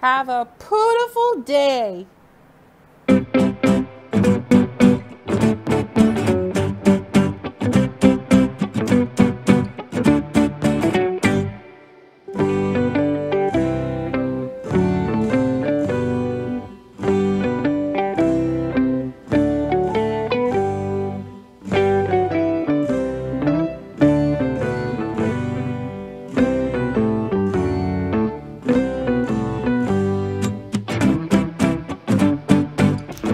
Have a beautiful day.